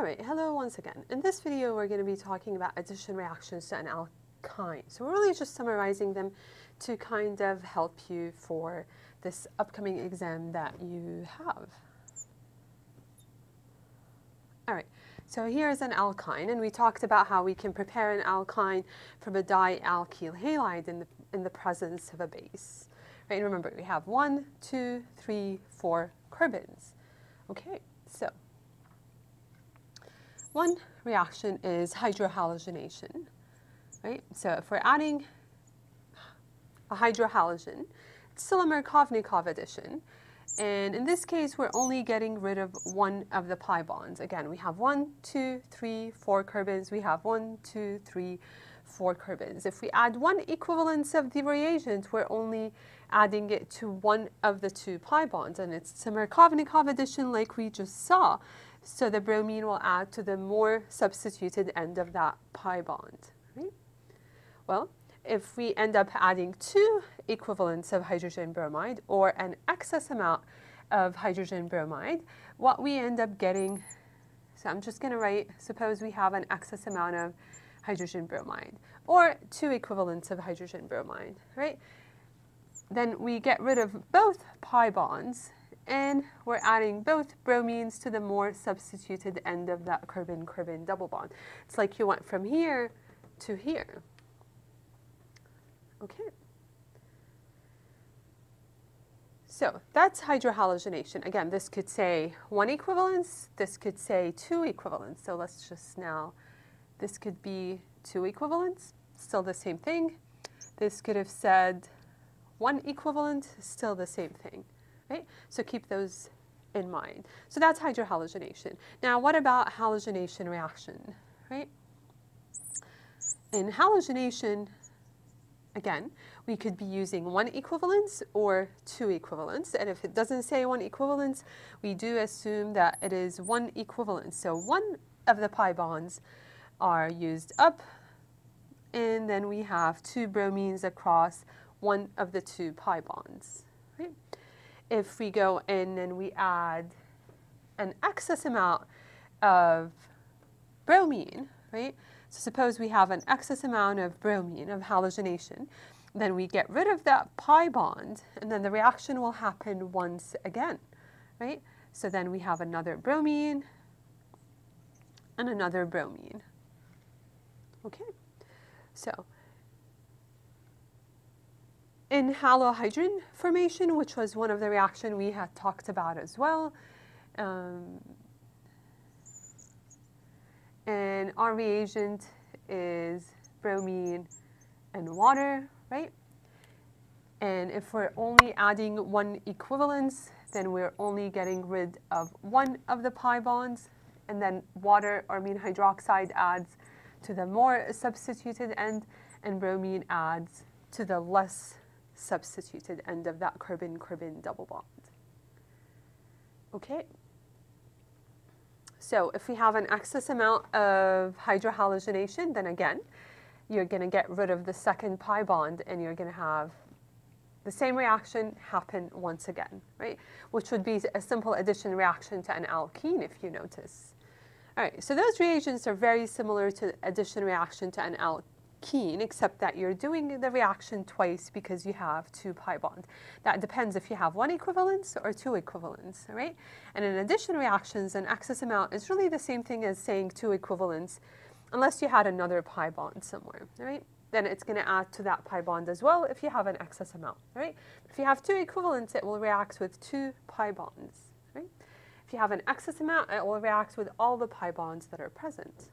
All right, hello once again. In this video, we're going to be talking about addition reactions to an alkyne. So we're really just summarizing them to kind of help you for this upcoming exam that you have. All right, so here's an alkyne, and we talked about how we can prepare an alkyne from a dialkyl halide in the, in the presence of a base. Right, and remember, we have one, two, three, four carbons. Okay, so one reaction is hydrohalogenation, right? So if we're adding a hydrohalogen, it's still a Markovnikov addition. And in this case, we're only getting rid of one of the pi bonds. Again, we have one, two, three, four carbons. We have one, two, three, four carbons. If we add one equivalence of the reagent, we're only adding it to one of the two pi bonds. And it's a Markovnikov addition like we just saw. So the bromine will add to the more substituted end of that pi bond. Right? Well, if we end up adding two equivalents of hydrogen bromide or an excess amount of hydrogen bromide, what we end up getting, so I'm just going to write, suppose we have an excess amount of hydrogen bromide or two equivalents of hydrogen bromide, right? Then we get rid of both pi bonds and we're adding both bromines to the more substituted end of that carbon-carbon double bond. It's like you went from here to here. Okay. So that's hydrohalogenation. Again, this could say one equivalence, this could say two equivalents. So let's just now, this could be two equivalents, still the same thing. This could have said one equivalent, still the same thing right? So keep those in mind. So that's hydrohalogenation. Now, what about halogenation reaction, right? In halogenation, again, we could be using one equivalence or two equivalents. And if it doesn't say one equivalence, we do assume that it is one equivalence. So one of the pi bonds are used up, and then we have two bromines across one of the two pi bonds. Right? If we go in and we add an excess amount of bromine, right? So suppose we have an excess amount of bromine, of halogenation, then we get rid of that pi bond, and then the reaction will happen once again, right? So then we have another bromine and another bromine. Okay, so in halohydrin formation, which was one of the reaction we had talked about as well. Um, and our reagent is bromine and water, right? And if we're only adding one equivalence, then we're only getting rid of one of the pi bonds, and then water or amine hydroxide adds to the more substituted end, and bromine adds to the less substituted end of that carbon-carbon double bond. Okay. So if we have an excess amount of hydrohalogenation, then again, you're going to get rid of the second pi bond and you're going to have the same reaction happen once again, right? Which would be a simple addition reaction to an alkene if you notice. All right, so those reagents are very similar to addition reaction to an alkene keen, except that you're doing the reaction twice because you have two pi bonds. That depends if you have one equivalence or two equivalents, right? And in addition reactions, an excess amount is really the same thing as saying two equivalents, unless you had another pi bond somewhere, right? Then it's going to add to that pi bond as well if you have an excess amount, right? If you have two equivalents, it will react with two pi bonds, right? If you have an excess amount, it will react with all the pi bonds that are present.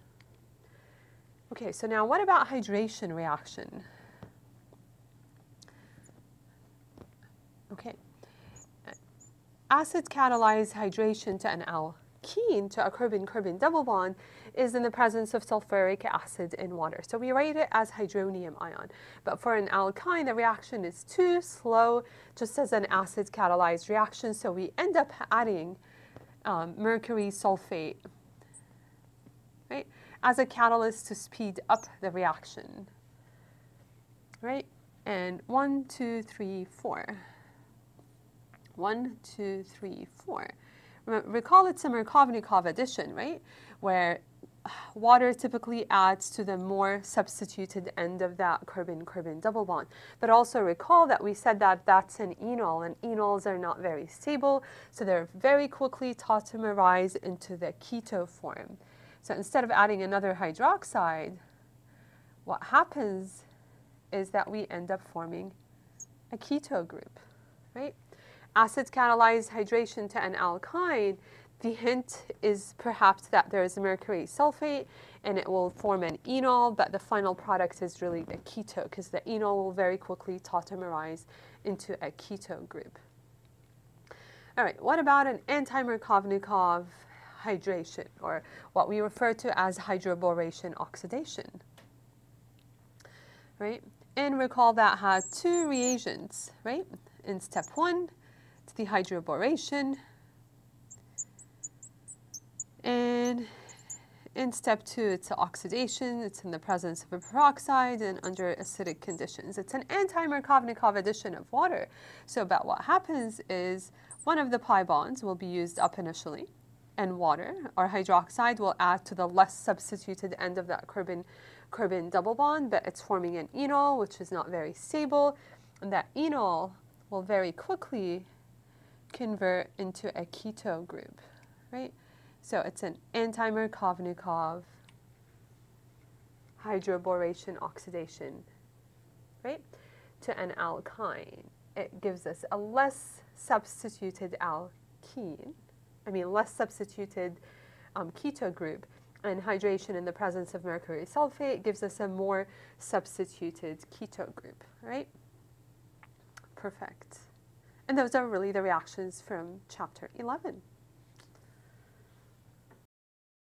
Okay, so now what about hydration reaction? Okay. Acids catalyze hydration to an alkene, to a carbon-carbon double bond, is in the presence of sulfuric acid in water. So we write it as hydronium ion. But for an alkyne, the reaction is too slow, just as an acid catalyzed reaction, so we end up adding um, mercury sulfate, right? As a catalyst to speed up the reaction. Right? And one, two, three, four. One, two, three, four. recall it's a Markovnikov addition, right? Where water typically adds to the more substituted end of that carbon-carbon double bond. But also recall that we said that that's an enol, and enols are not very stable, so they're very quickly tautomerize into the keto form. So instead of adding another hydroxide, what happens is that we end up forming a keto group, right? Acids catalyze hydration to an alkyne. The hint is perhaps that there is mercury sulfate and it will form an enol, but the final product is really the keto because the enol will very quickly tautomerize into a keto group. All right, what about an anti-Markovnikov hydration or what we refer to as hydroboration oxidation? Right? And recall that had two reagents, right? In step one, it's the hydroboration. And in step two, it's oxidation. It's in the presence of a peroxide and under acidic conditions. It's an anti-Markovnikov addition of water. So about what happens is one of the pi bonds will be used up initially and water or hydroxide will add to the less substituted end of that carbon carbon double bond, but it's forming an enol, which is not very stable. And that enol will very quickly convert into a keto group, right? So it's an anti-Markovnikov hydroboration oxidation, right, to an alkyne. It gives us a less substituted alkene, I mean less substituted um, keto group, and hydration in the presence of mercury sulfate gives us a more substituted keto group, right? Perfect. And those are really the reactions from chapter 11.